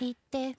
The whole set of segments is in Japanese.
言って。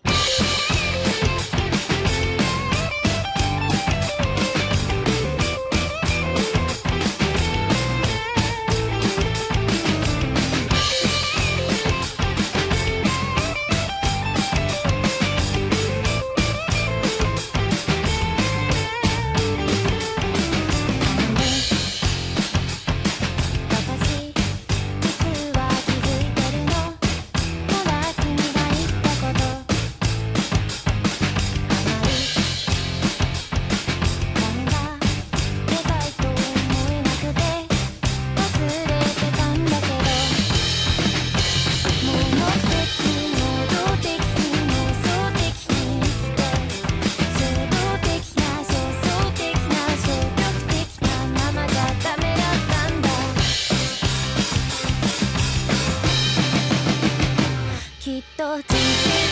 と人生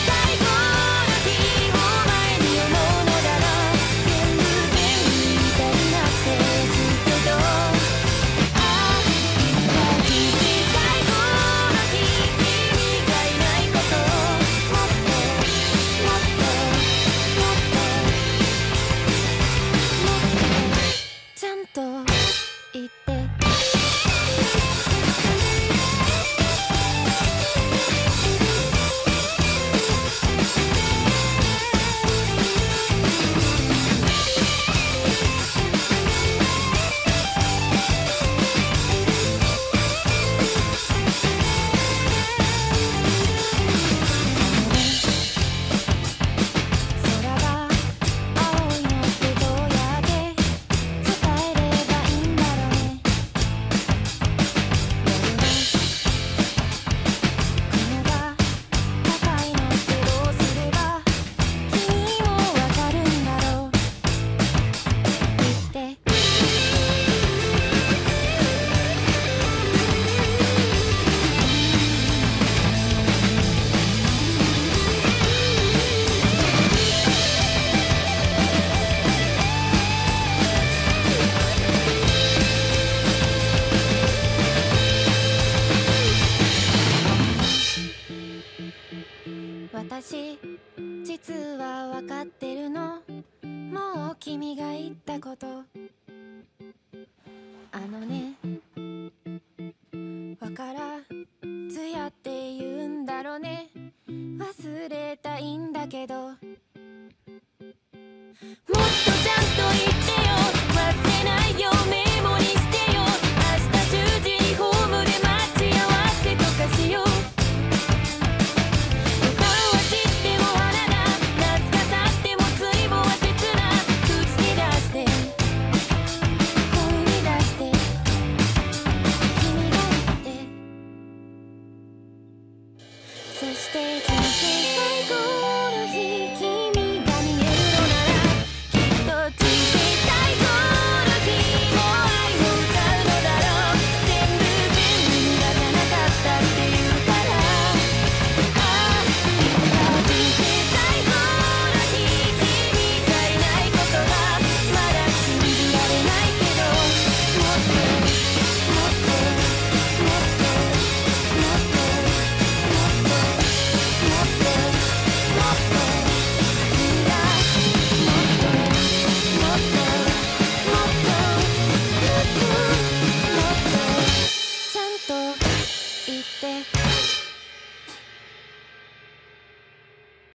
私実はわかってるの。もう君が言ったこと。あのねわからずやって言うんだろうね。忘れたいんだけど。